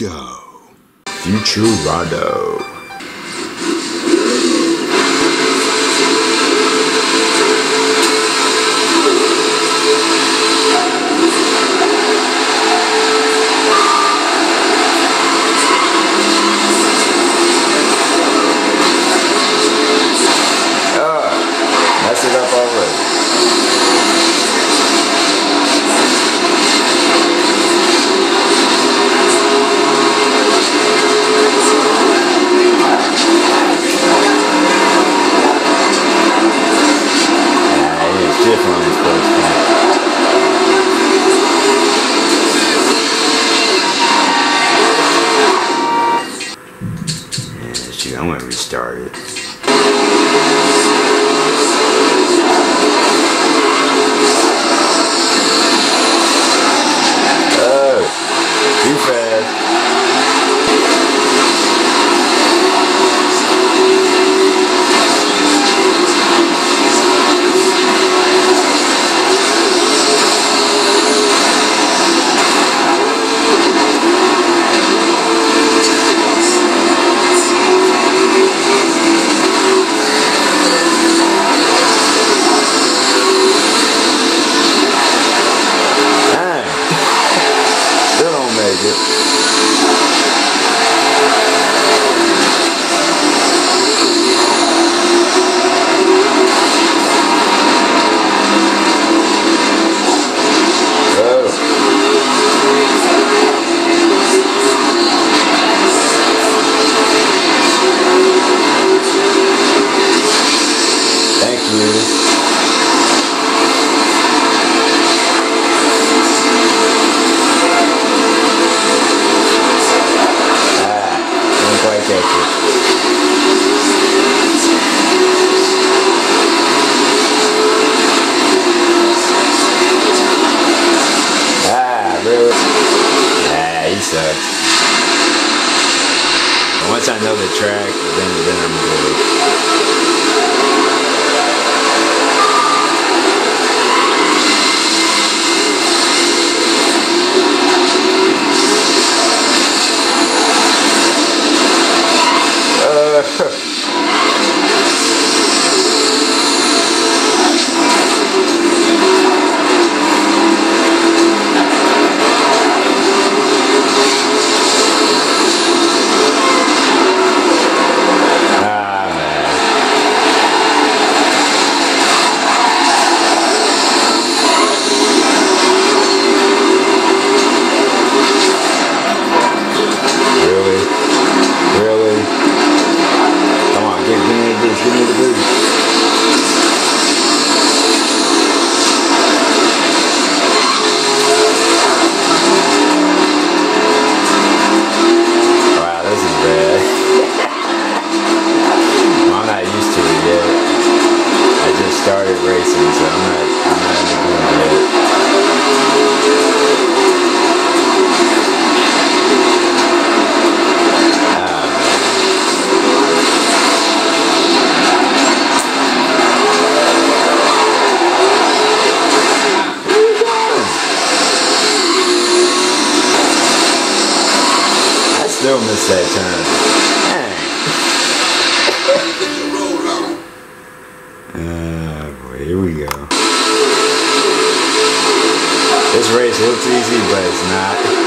go. Futurado. Once I know the track, then then I'm good. Jimmy Blue. that time. Ah, boy, here we go. This race looks easy, but it's not.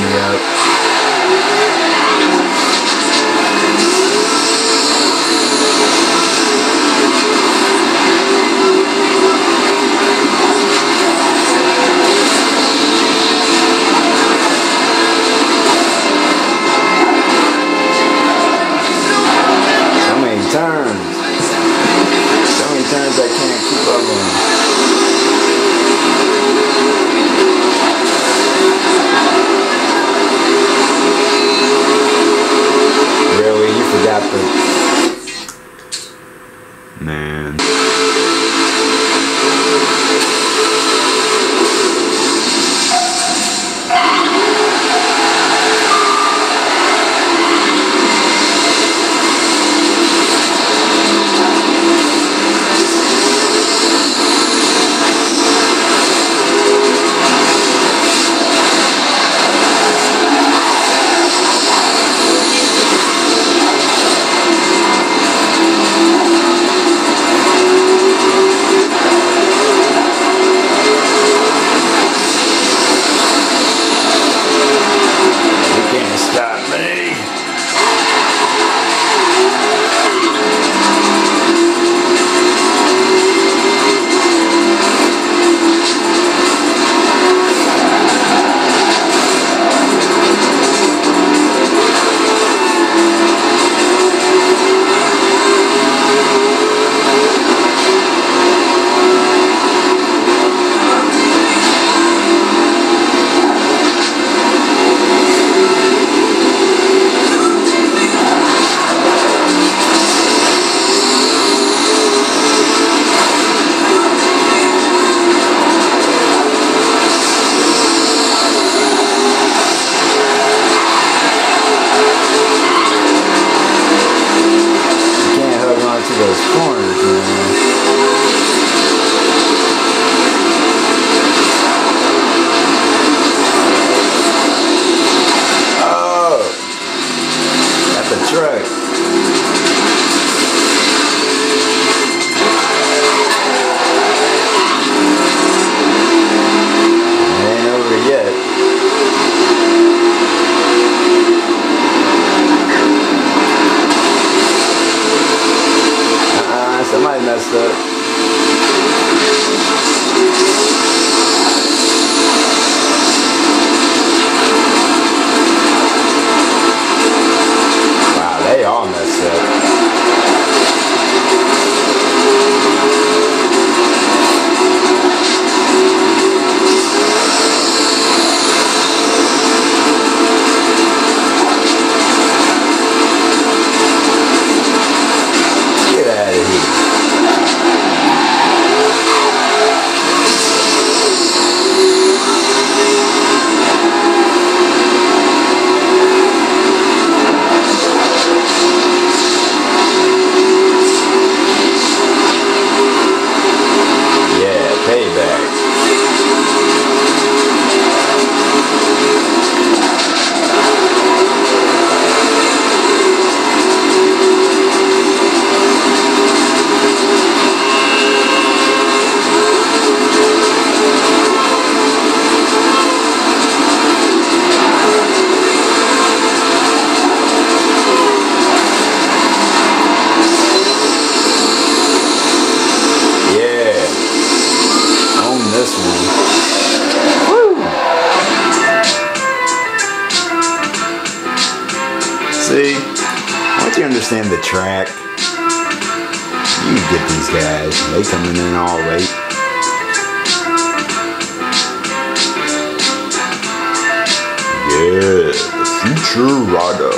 me up. times. So many times I can't keep up the understand the track. You get these guys. They coming in all late. Yeah, Futurado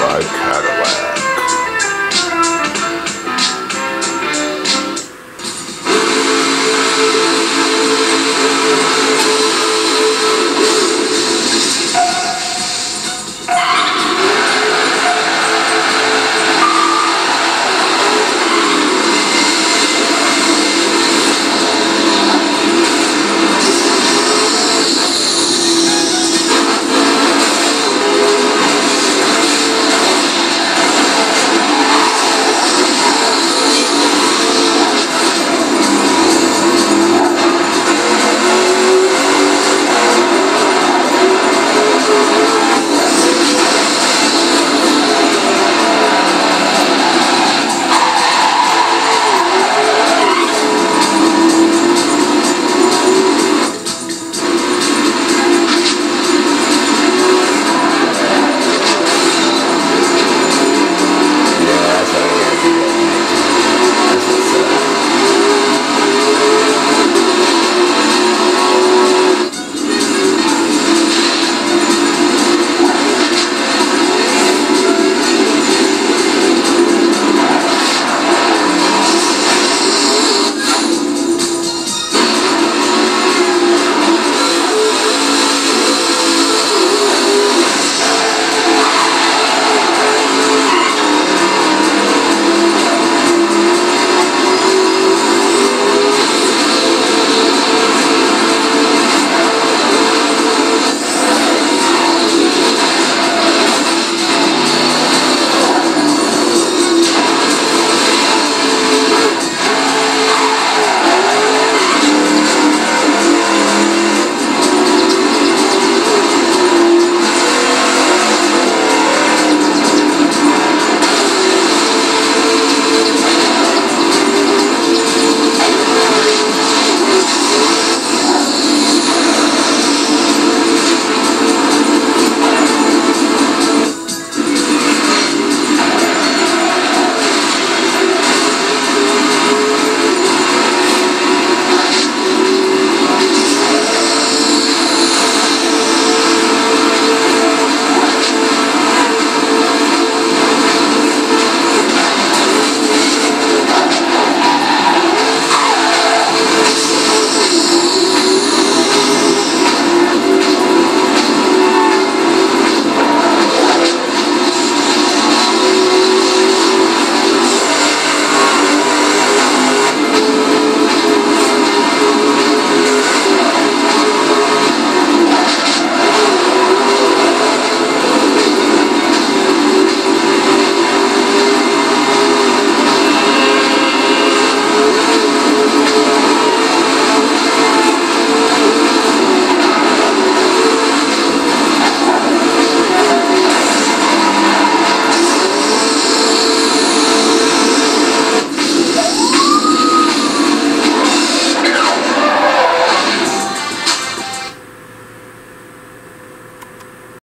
by Cat.